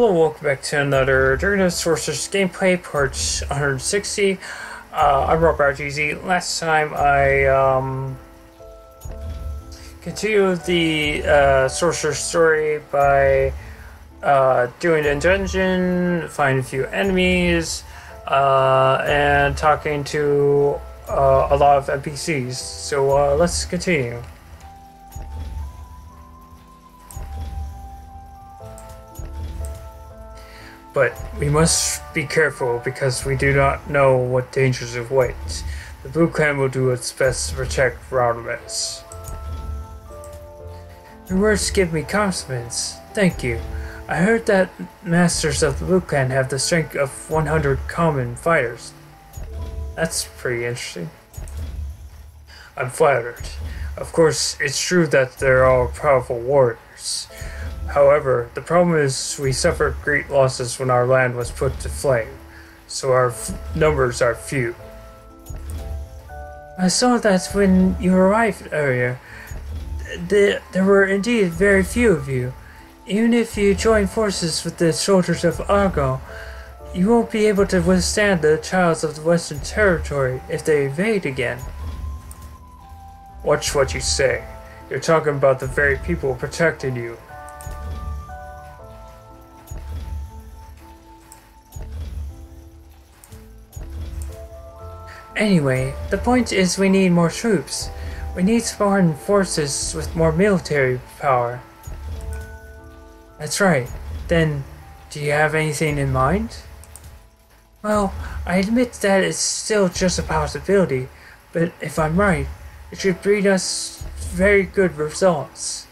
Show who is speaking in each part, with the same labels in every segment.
Speaker 1: Hello, welcome back to another Dragon Nest Sorceress gameplay part 160. Uh, I'm Robot GZ. Last time I um, continued the uh, story by uh, doing the dungeon, finding a few enemies, uh, and talking to uh, a lot of NPCs. So uh, let's continue. But we must be careful because we do not know what dangers await. The Blue Clan will do its best to protect Rodimus. Your words give me confidence. Thank you. I heard that masters of the Blue Clan have the strength of 100 common fighters. That's pretty interesting. I'm flattered. Of course, it's true that they're all powerful warriors. However, the problem is we suffered great losses when our land was put to flame, so our numbers are few. I saw that when you arrived earlier. There, there were indeed very few of you. Even if you join forces with the soldiers of Argo, you won't be able to withstand the trials of the Western Territory if they invade again. Watch what you say. You're talking about the very people protecting you. Anyway, the point is we need more troops. We need foreign forces with more military power. That's right. Then, do you have anything in mind? Well, I admit that it's still just a possibility, but if I'm right, it should bring us very good results.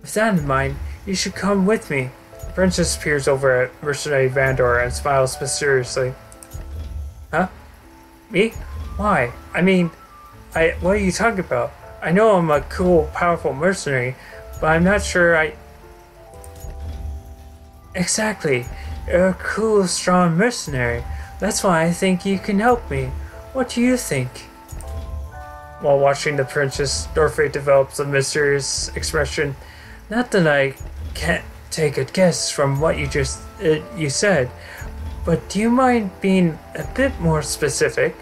Speaker 1: With that in mind, you should come with me. The princess peers over at Mercenary Vandor and smiles mysteriously. Huh? Me? Why? I mean, I what are you talking about? I know I'm a cool, powerful mercenary, but I'm not sure I. Exactly. You're a cool, strong mercenary. That's why I think you can help me. What do you think? While watching the princess, Dorfe develops a mysterious expression. Not that I can't take a guess from what you just uh, you said, but do you mind being a bit more specific?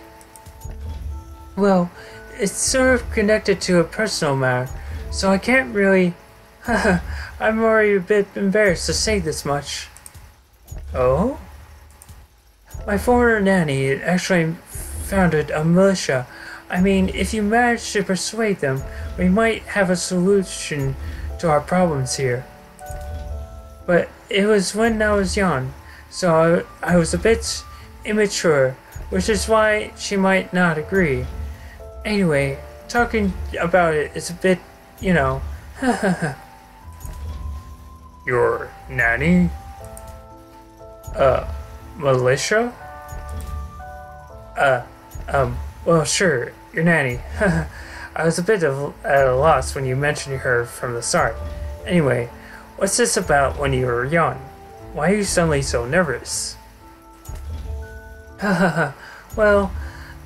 Speaker 1: Well, it's sort of connected to a personal matter, so I can't really. I'm already a bit embarrassed to say this much. Oh? My former nanny actually founded a militia. I mean, if you manage to persuade them, we might have a solution to our problems here. But it was when I was young, so I, I was a bit immature, which is why she might not agree. Anyway, talking about it is a bit, you know. Your nanny? Uh, militia? Uh, um, well, sure, your nanny. I was a bit of, at a loss when you mentioned her from the start. Anyway, what's this about when you were young? Why are you suddenly so nervous? well,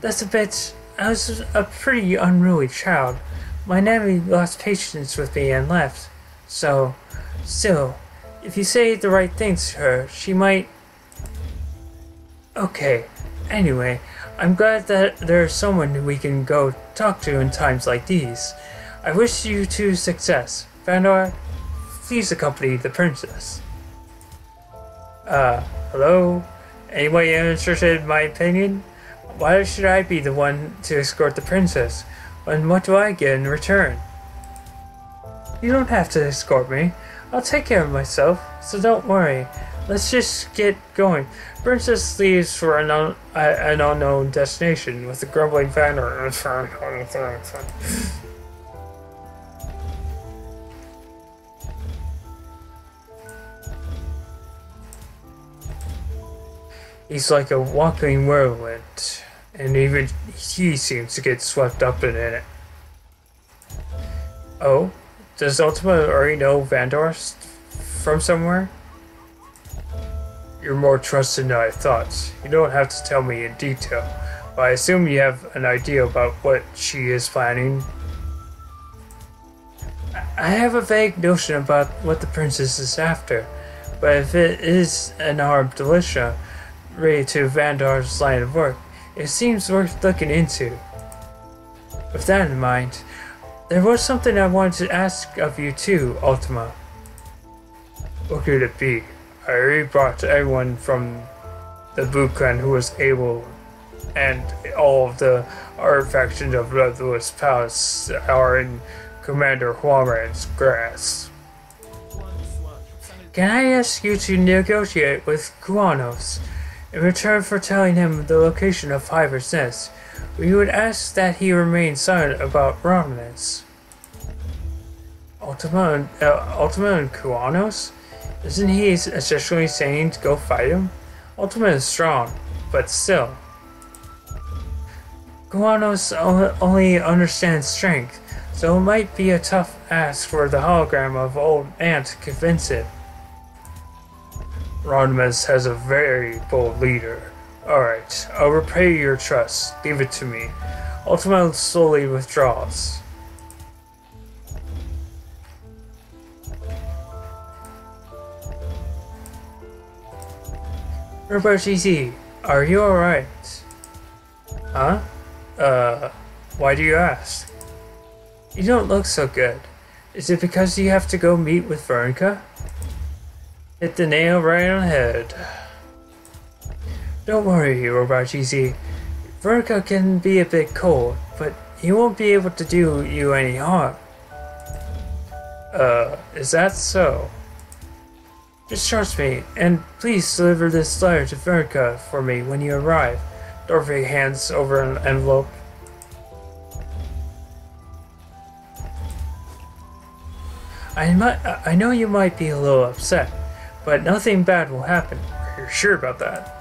Speaker 1: that's a bit. I was a pretty unruly child. My nanny lost patience with me and left. So, still, if you say the right things to her, she might. Okay, anyway, I'm glad that there's someone we can go talk to in times like these. I wish you two success. Vandor, please accompany the princess. Uh, hello? Anybody interested in my opinion? Why should I be the one to escort the princess? And what do I get in return? You don't have to escort me. I'll take care of myself, so don't worry. Let's just get going. Princess leaves for an, un- uh, an unknown destination with a grumbling banner. He's like a walking whirlwind, and even he seems to get swept up in it. Oh, does Ultima already know Vandor from somewhere? You're more trusted than I thought. You don't have to tell me in detail, but I assume you have an idea about what she is planning. I have a vague notion about what the princess is after. but if it is an armed militia ready to Vandor's line of work, it seems worth looking into. With that in mind, there was something I wanted to ask of you too, Ultima. What could it be? I already brought everyone from the Bukan who was able and all of the artifacts of Bloodless Palace are in Commander Huaman's grasp. Can I ask you to negotiate with Kuanos in return for telling him the location of Fiver's Nest? We would ask that he remain silent about Romulus. Ultima, uh, and Kuanos? Isn't he essentially saying to go fight him? Ultima is strong, but still. Kuanos only understands strength, so it might be a tough ask for the hologram of old Ant to convince it. Rodimus has a very bold leader. Alright, I'll repay your trust. Leave it to me. Ultima slowly withdraws. Robot GZ, are you alright? Huh? Uh, why do you ask? You don't look so good. Is it because you have to go meet with Veronica? Hit the nail right on the head. Don't worry, Robot GZ. Veronica can be a bit cold, but he won't be able to do you any harm. Uh, is that so? Just trust me, and please deliver this letter to Veronica for me when you arrive. Dorothy hands over an envelope. I might, I know you might be a little upset, but nothing bad will happen. You're sure about that?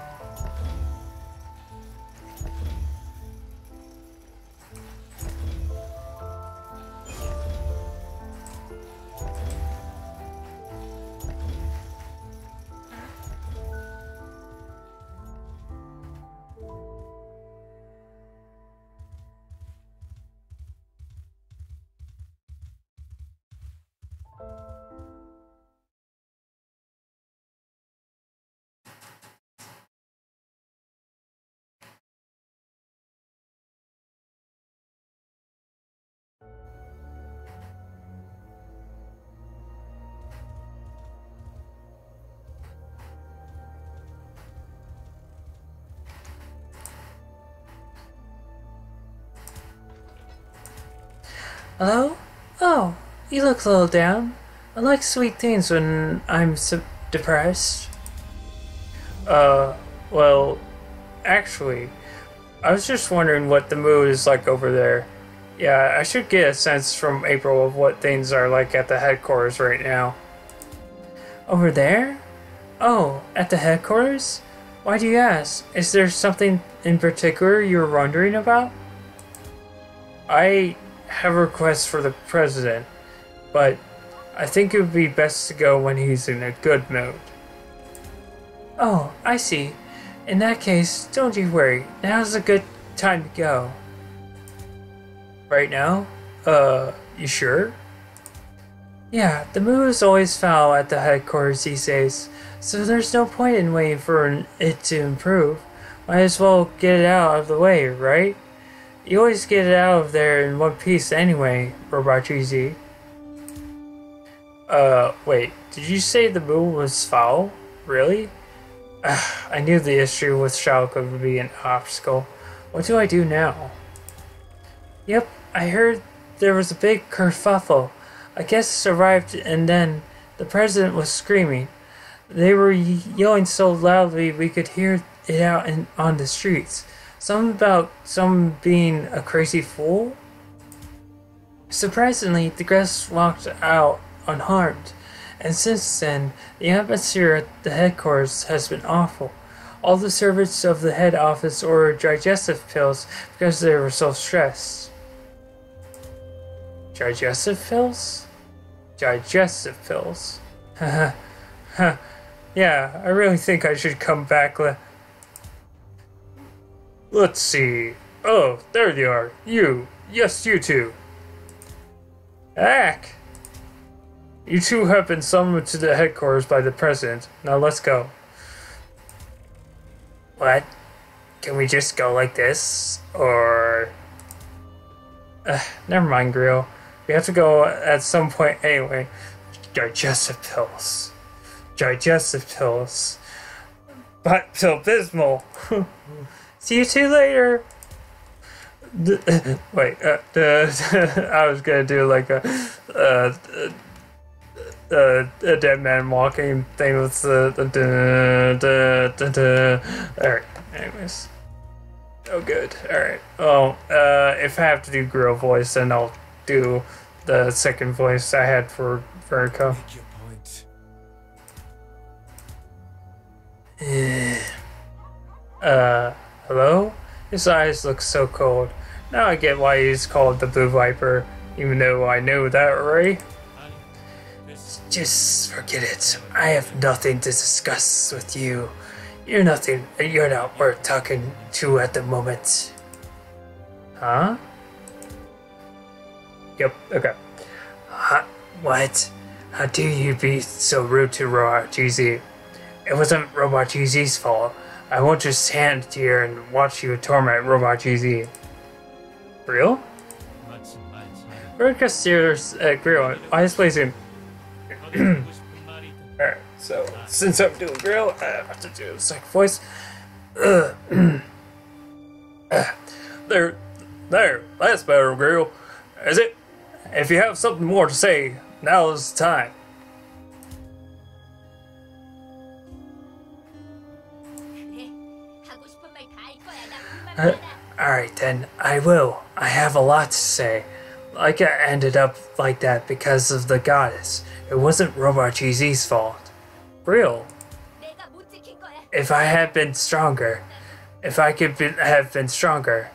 Speaker 1: Hello? Oh, you look a little down. I like sweet things when I'm so depressed. Uh, well, actually, I was just wondering what the mood is like over there. Yeah, I should get a sense from April of what things are like at the headquarters right now. Over there? Oh, at the headquarters? Why do you ask? Is there something in particular you're wondering about? I have requests for the president, but I think it would be best to go when he's in a good mood. Oh, I see. In that case, don't you worry. Now's a good time to go. Right now? Uh, you sure? Yeah, the mood is always foul at the headquarters these days, so there's no point in waiting for it to improve. Might as well get it out of the way, right? You always get it out of there in one piece anyway, Robot. Uh, wait, did you say the moon was foul? Really? I knew the issue with Shalka would be an obstacle. What do I do now? Yep, I heard there was a big kerfuffle. I guess it arrived and then the president was screaming. They were yelling so loudly we could hear it out in, on the streets. Something about some being a crazy fool? Surprisingly, the guests walked out unharmed, and since then, the atmosphere at the headquarters has been awful. All the servants of the head office ordered digestive pills because they were so stressed. Digestive pills? Digestive pills. yeah, I really think I should come back. Le- Let's see. Oh, there you are. You. Yes, you two. Ack. You two have been summoned to the headquarters by the president. Now let's go. What? Can we just go like this? Or. Uh, never mind, Grill. We have to go at some point anyway. Digestive pills. Digestive pills. But pill bismol. See you two later. Wait, uh, uh, I was gonna do like a, uh, uh, a dead man walking thing with the, the. Alright, anyways. Oh, good. Alright. Well, uh, if I have to do grill voice, then I'll do the second voice I had for Vertico.
Speaker 2: Make your point.
Speaker 1: Uh, hello? His eyes look so cold. Now I get why he's called the Blue Viper, even though I know that already. Just forget it. I have nothing to discuss with you. You're nothing. You're not worth talking to at the moment. Huh? Yep, okay. Huh? What? How do you be so rude to Robot GZ? It wasn't Robot GZ's fault. I won't just stand here and watch you torment Robot GZ. Real? Broadcast series at
Speaker 2: uh, Grill. I just play soon.
Speaker 1: Alright, so since I'm doing Grill, I have to do second voice. There, there, that's better, Grill. Is it? If you have something more to say, now is the time. Uh, Alright then, I will. I have a lot to say. Like I ended up like that because of the goddess. It wasn't Robot GZ's fault. Real. If I had been stronger, if I could be, have been stronger,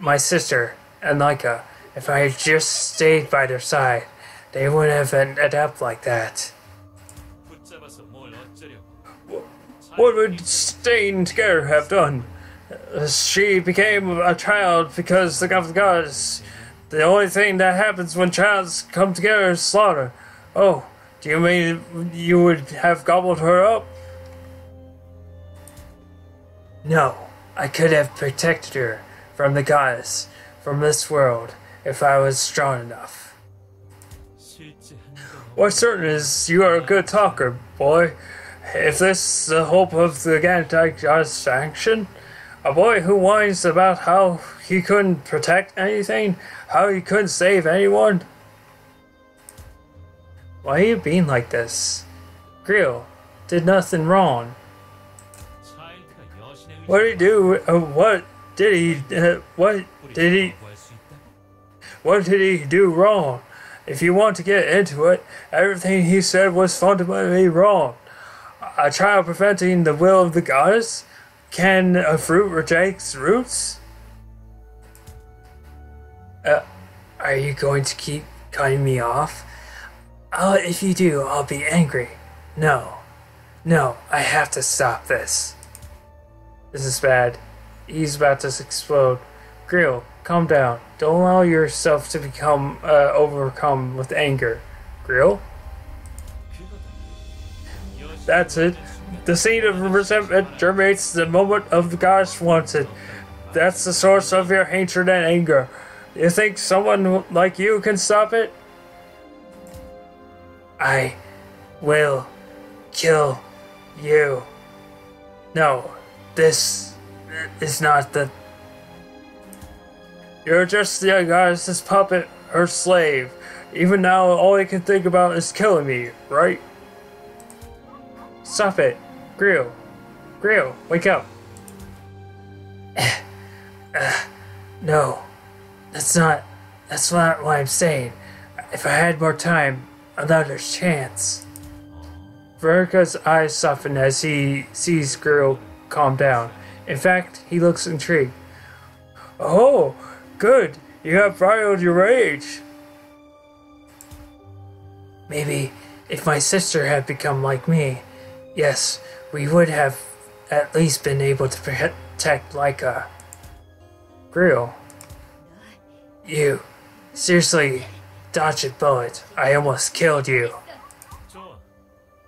Speaker 1: my sister, and Laika, if I had just stayed by their side, they wouldn't have ended up like that. What would staying together have done? she became a child because the of gods. The only thing that happens when childs come together is slaughter. Oh, do you mean you would have gobbled her up? No, I could have protected her from the goddess, from this world, if I was strong enough. What's certain is you are a good talker, boy. If this is the hope of the anti-goddess faction, a boy who whines about how he couldn't protect anything, how he couldn't save anyone. Why are you being like this? Grill did nothing wrong. What did he do? Uh, what did he? Uh, what did he? What did he do wrong? If you want to get into it, everything he said was fundamentally wrong. A child preventing the will of the goddess? Can a fruit reject roots? Uh, are you going to keep cutting me off? If you do, I'll be angry. No. No, I have to stop this. This is bad. He's about to explode. Grill, calm down. Don't allow yourself to become uh, overcome with anger. Grill? That's it. The seed of resentment germinates the moment of wants it. That's the source of your hatred and anger. You think someone like you can stop it? I will kill you. No, this is not the. You're just the goddess's puppet, her slave. Even now, all you can think about is killing me, right? Stop it. Grill. Grill, wake up. Uh, no. That's not. That's not what I'm saying. If I had more time, another chance. Verka's eyes soften as he sees Grill calm down. In fact, he looks intrigued. Oh, good. You have bridled your rage. Maybe if my sister had become like me, yes, we would have at least been able to protect Laika. Uh, Grill. You. Seriously, dodge a bullet. I almost killed you.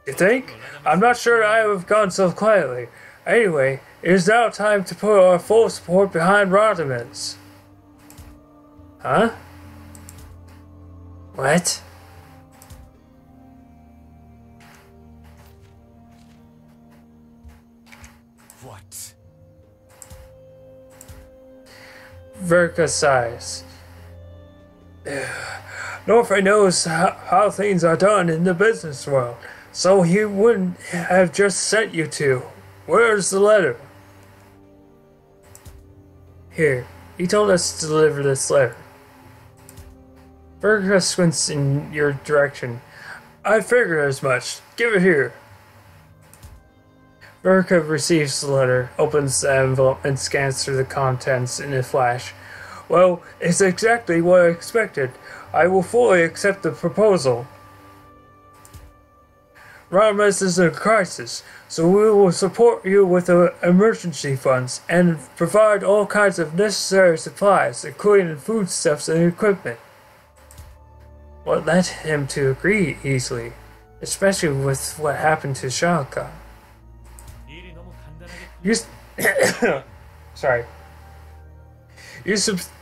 Speaker 1: You think? I'm not sure I would have gone so quietly. Anyway, it is now time to put our full support behind Rodimus. Huh? What? Verka sighs. Norfrey knows how, things are done in the business world, so he wouldn't have just sent you two. Where's the letter? Here, he told us to deliver this letter. Verka squints in your direction. I figured as much. Give it here. Verka receives the letter, opens the envelope, and scans through the contents in a flash. Well, it's exactly what I expected. I will fully accept the proposal. Ramos is in a crisis, so we will support you with the emergency funds and provide all kinds of necessary supplies, including foodstuffs and equipment. What led him to agree easily, especially with what happened to Shalka? You're. Sorry. You,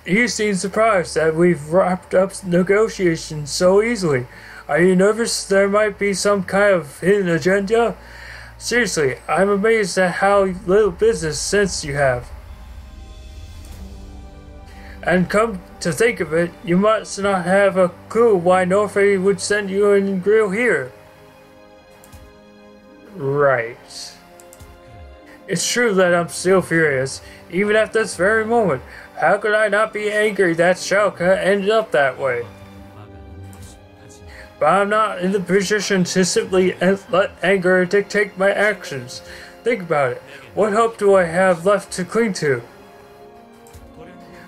Speaker 1: you seem surprised that we've wrapped up negotiations so easily. Are you nervous there might be some kind of hidden agenda? Seriously, I'm amazed at how little business sense you have. And come to think of it, you must not have a clue why Norfrey would send you and Grill here. Right. It's true that I'm still furious, even at this very moment. How could I not be angry that Shalka ended up that way? But I'm not in the position to simply let anger dictate my actions. Think about it. What hope do I have left to cling to?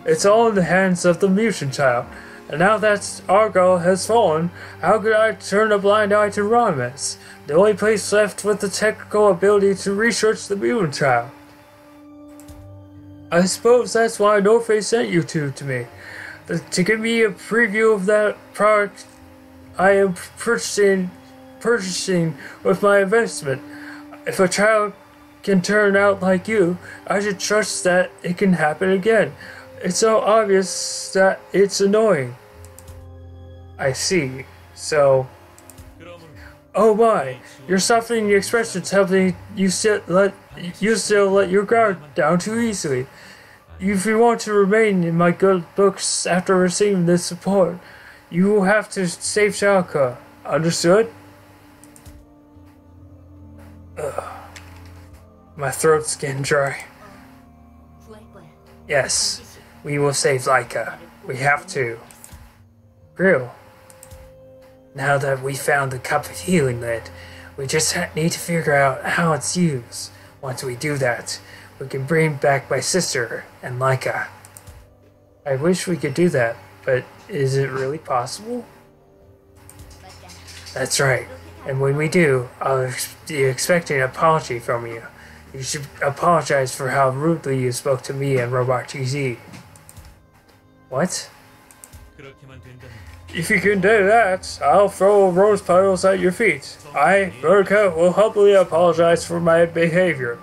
Speaker 1: It's all in the hands of the mutant child. And now that Argo has fallen, how could I turn a blind eye to Rodimus, the only place left with the technical ability to research the mutant child? I suppose that's why Norface sent you two to me, uh, to give me a preview of that product I am purchasing, purchasing with my investment. If a child can turn out like you, I should trust that it can happen again. It's so obvious that it's annoying. I see. So... Oh my! You're softening your expressions, helping you still let you still let your guard down too easily. If you want to remain in my good books after receiving this support, you will have to save Shaka. Understood? Ugh. My throat's getting dry. Yes we will save Laika. We have to. Grill. Now that we found the cup of healing lid, we just need to figure out how it's used. Once we do that, we can bring back my sister and Laika. I wish we could do that, but is it really possible? That's right. And when we do, I'll be expecting an apology from you. You should apologize for how rudely you spoke to me and Robot GZ. What? If you can do that, I'll throw rose petals at your feet. I, Verka, will humbly apologize for my behavior.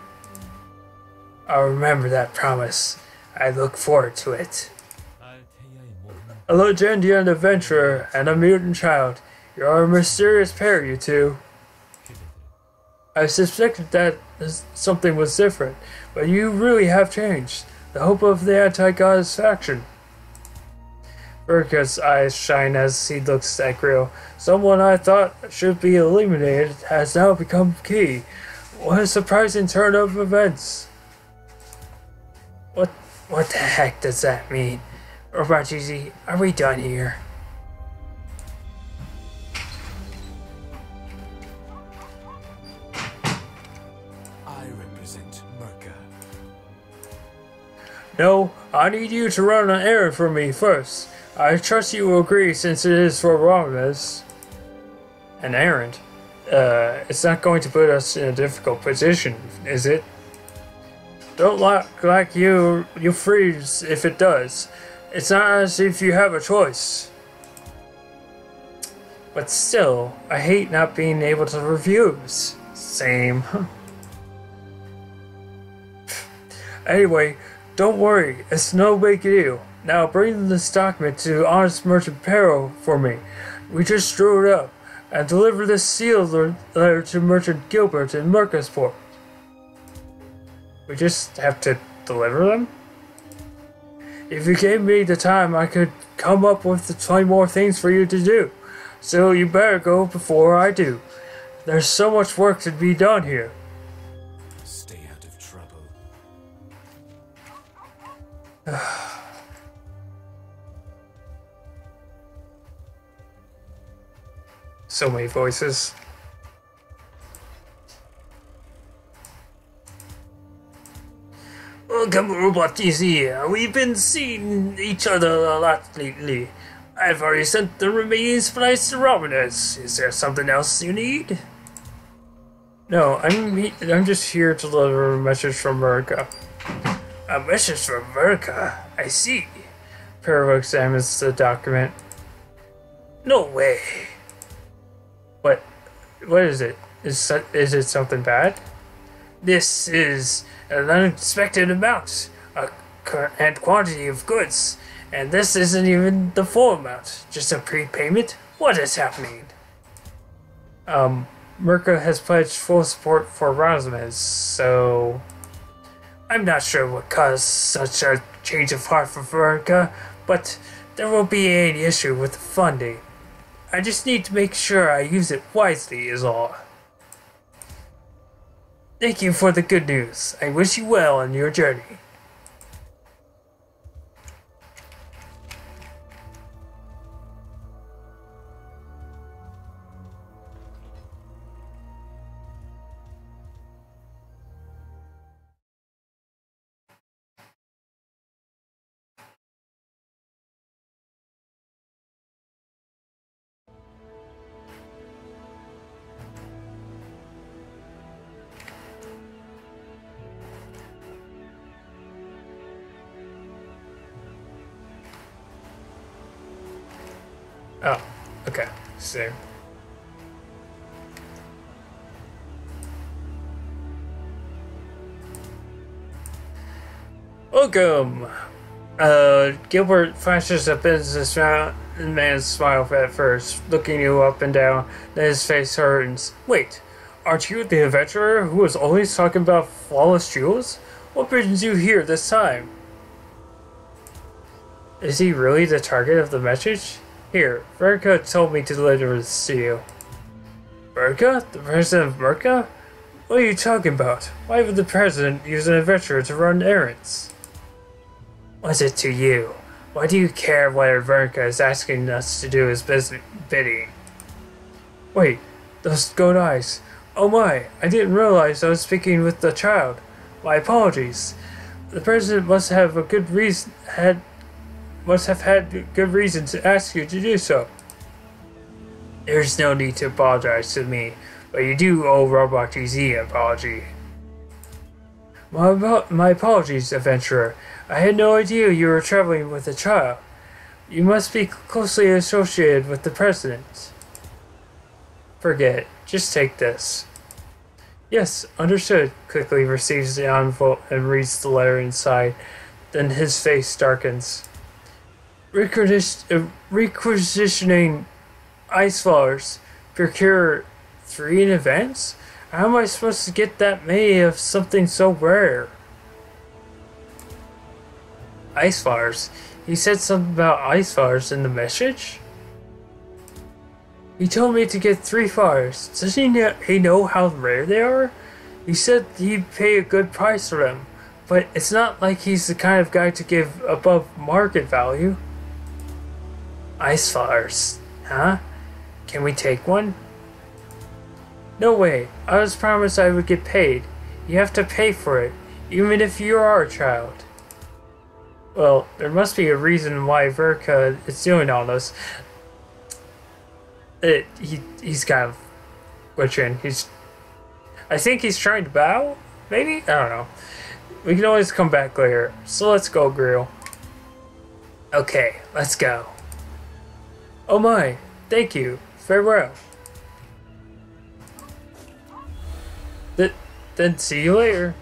Speaker 1: I'll remember that promise. I look forward to it. A Legendian adventurer and a mutant child. You are a mysterious pair, you two. I suspected that something was different, but you really have changed. The hope of the anti-goddess faction Verka's eyes shine as he looks at Grill. Someone I thought should be eliminated has now become key. What a surprising turn of events. What what the heck does that mean? Robot GZ, are we done here?
Speaker 3: I represent Merca.
Speaker 1: No, I need you to run an errand for me first. I trust you will agree since it is for Romulus. An errand? Uh, it's not going to put us in a difficult position, is it? Don't look like you you freeze if it does. It's not as if you have a choice. But still, I hate not being able to refuse. Same. anyway, don't worry, it's no big deal. Now bring this document to Honest Merchant Peril for me. We just drew it up. And deliver this sealed letter to Merchant Gilbert in Mercusport. We just have to deliver them? If you gave me the time, I could come up with 20 more things for you to do. So you better go before I do. There's so much work to be done here.
Speaker 3: Stay out of trouble.
Speaker 1: So many voices. Welcome, Robot. We've been seeing each other a lot lately. I've already sent the remaining supplies to Robinus. Is there something else you need? No, I'm I'm just here to deliver a message from America. A message from America? I see. Pervo examines the document. No way. What? Is it? Is is it something bad? This is an unexpected amount a, and quantity of goods, and this isn't even the full amount. Just a prepayment. What is happening? Um, Merca has pledged full support for Rosmes, so I'm not sure what caused such a change of heart for Merca, but there won't be any issue with the funding. I just need to make sure I use it wisely, is all. Thank you for the good news. I wish you well on your journey. Oh, okay. So. Welcome. Uh, Gilbert flashes a businessman's smile at first, looking you up and down. Then his face hardens. Wait, aren't you the adventurer who was always talking about flawless jewels? What brings you here this time? Is he really the target of the message? Here, Verka told me to deliver this to you. Verka? The president of Merca? What are you talking about? Why would the president use an adventurer to run errands? What's it to you? Why do you care whether Verka is asking us to do his business bidding? Wait, those gold eyes. Oh my, I didn't realize I was speaking with the child. My apologies. The president must have a good reason had must have had good reason to ask you to do so. There's no need to apologize to me, but you do owe Robot GZ an apology. My, my apologies, adventurer. I had no idea you were traveling with a child. You must be closely associated with the president. Forget. Just take this. Yes, understood. Quickly receives the envelope and reads the letter inside. Then his face darkens. Uh, requisitioning ice flowers. Procure three in advance? How am I supposed to get that many of something so rare? Ice flowers? He said something about ice flowers in the message? He told me to get three flowers. Does he know, he know how rare they are? He said he'd pay a good price for them, but it's not like he's the kind of guy to give above market value. Ice flowers, huh? Can we take one? No way. I was promised I would get paid. You have to pay for it, even if you are a child. Well, there must be a reason why Verka is doing all this. It, he, he's kind of glitching. He's. I think he's trying to bow? Maybe? I don't know. We can always come back later. So let's go, Grill. Okay, let's go. Oh my, thank you. Farewell. Th- then see you later.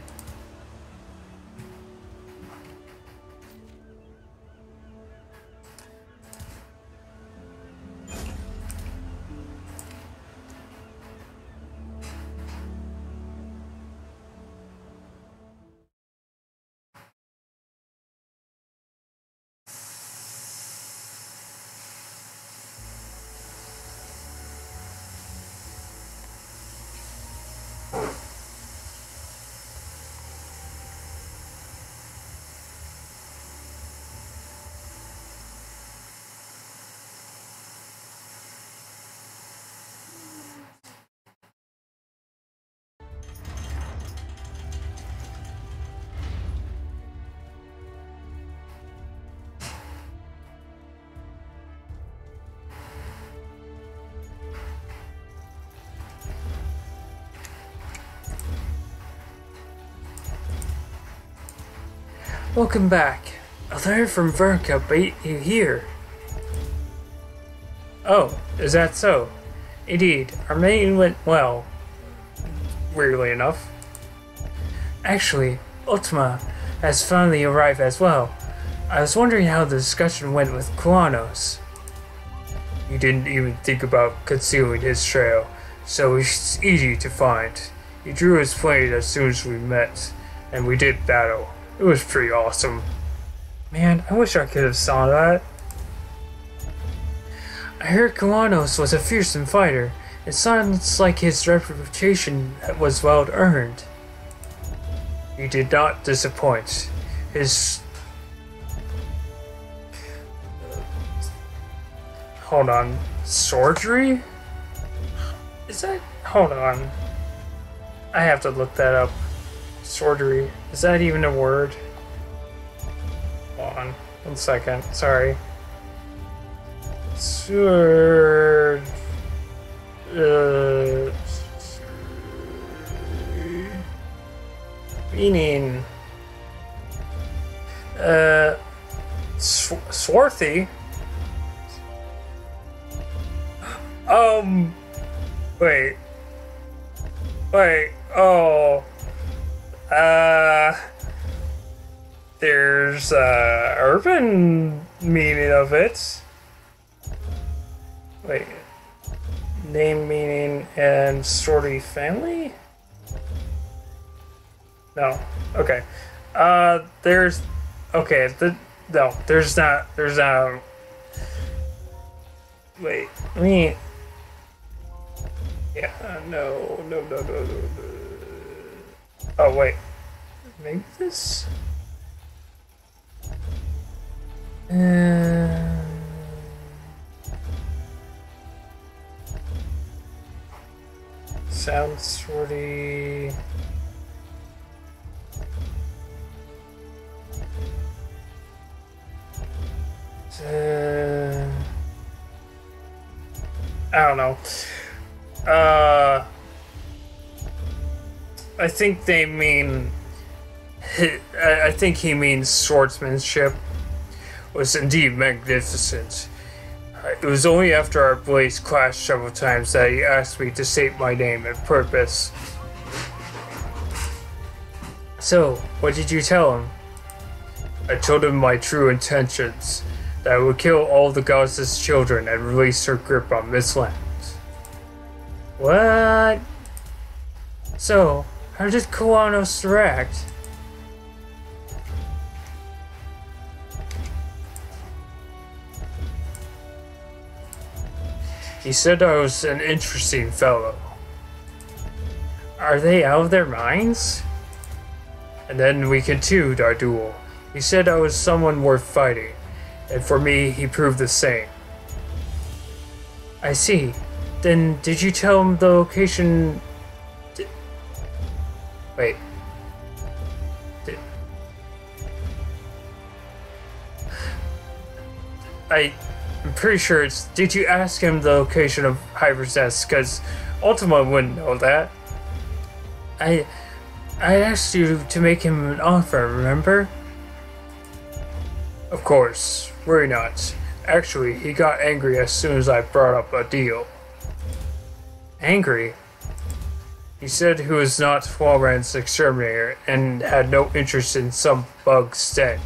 Speaker 1: Welcome back. A letter from Verka bait you here. Oh, is that so? Indeed, our meeting went well. Weirdly enough. Actually, Ultima has finally arrived as well. I was wondering how the discussion went with Kuanos. You didn't even think about concealing his trail, so it's easy to find. He drew his blade as soon as we met, and we did battle. It was pretty awesome. Man, I wish I could have saw that. I heard Kawanos was a fearsome fighter. It sounds like his reputation was well earned. He did not disappoint. His. Hold on. Surgery? Is that. Hold on. I have to look that up. Sordery. Is that even a word? Hold on. One second. Sorry. Sword. Uh, meaning. Uh. Sw- swarthy? Um. Wait. Wait. Oh. Uh, there's uh, urban meaning of it. Wait, name meaning and story family? No. Okay. Uh, there's okay. The no, there's not. There's not. Wait, let me. Yeah. No. No. No. No. No. no. Oh wait, maybe this. Uh, sounds pretty... Uh, I don't know. Uh. I think they mean. I think he means swordsmanship was indeed magnificent. Uh, it was only after our blades clashed several times that he asked me to state my name and purpose. So, what did you tell him? I told him my true intentions that I would kill all the goddess's children and release her grip on this land. What? So, how did Koanos react? He said I was an interesting fellow. Are they out of their minds? And then we continued our duel. He said I was someone worth fighting, and for me, he proved the same. I see. Then did you tell him the location? Wait. Di- I, I'm pretty sure it's. Did you ask him the location of Hyper's desk? Because Ultima wouldn't know that. I, I asked you to make him an offer. Remember? Of course. Worry not. Actually, he got angry as soon as I brought up a deal. angry. He said he was not Walrand's exterminator and had no interest in some bug's den.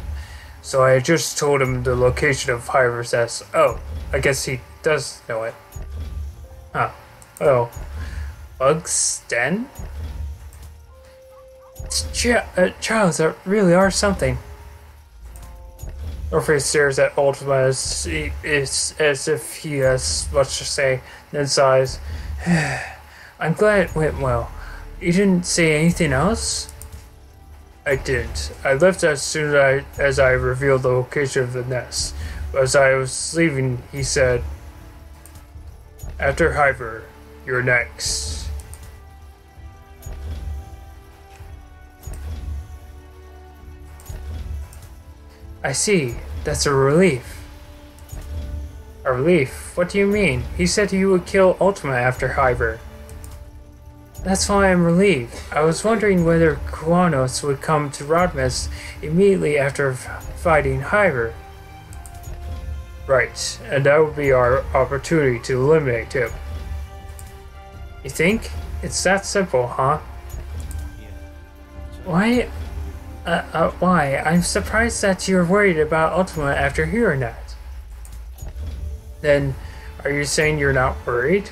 Speaker 1: So I just told him the location of Hyver's nest. Oh, I guess he does know it. Huh. Oh. Bug's den? Ch- uh, Charles, that really are something. Orpheus stares at Ultima as, he, is, as if he has much to say, then sighs. I'm glad it went well. You didn't say anything else? I didn't. I left as soon as I, as I revealed the location of the nest. As I was leaving, he said, After Hyver, you're next. I see. That's a relief. A relief? What do you mean? He said he would kill Ultima after Hyver. That's why I'm relieved. I was wondering whether Kuanos would come to Rodimus immediately after fighting Hyver. Right, and that would be our opportunity to eliminate him. You think? It's that simple, huh? Why? Uh, uh, why? I'm surprised that you're worried about Ultima after hearing that. Then, are you saying you're not worried?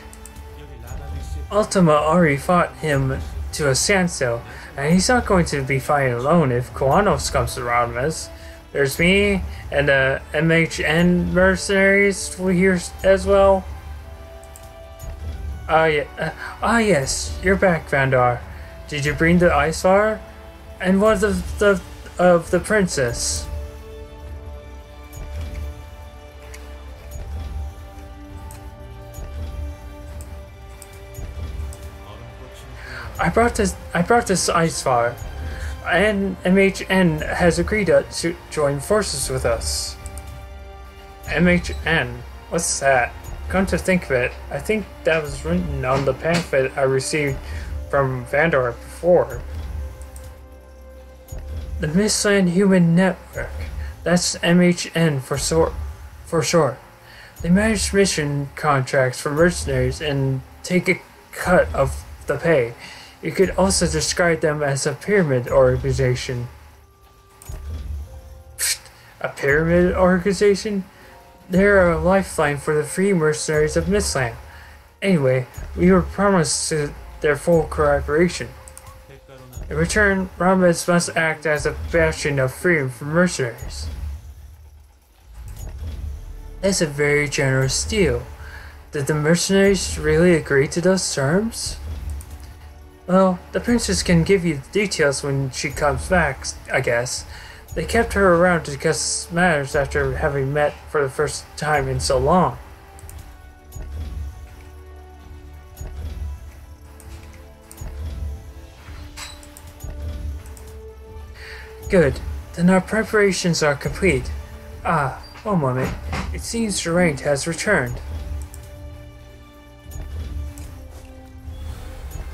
Speaker 1: Ultima already fought him to a standstill, and he's not going to be fighting alone if Koanos comes around us. There's me and the MHN mercenaries here as well. Ah, yeah. Uh, ah, yes, you're back, Vandor. Did you bring the ice fire? And what of the of the princess? I brought this. I brought this ice fire, and MHN has agreed to, join forces with us. MHN, what's that? Come to think of it, I think that was written on the pamphlet I received from Vandor before. The Mistland Human Network. That's MHN for short. For short. They manage mission contracts for mercenaries and take a cut of the pay. You could also describe them as a pyramid organization. A pyramid organization? They're a lifeline for the free mercenaries of Mistland. Anyway, we were promised their full cooperation. In return, Ramez must act as a bastion of freedom for mercenaries. That's a very generous deal. Did the mercenaries really agree to those terms? Well, the princess can give you the details when she comes back, I guess. They kept her around to discuss matters after having met for the first time in so long. Good. Then our preparations are complete. Ah, one moment. It seems Geraint has returned.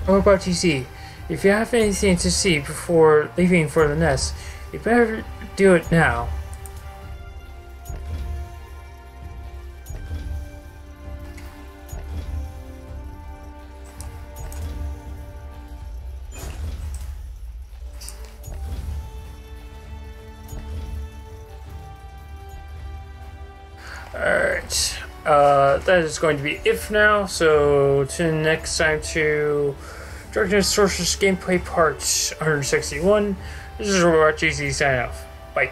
Speaker 1: What about you see? If you have anything to see before leaving for the nest, you better do it now. Uh, that is going to be if now. So, to next time to Dragon Nest Sorceress Gameplay Part 161. This is Robot GZ sign off. Bye.